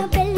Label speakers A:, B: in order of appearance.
A: little bit.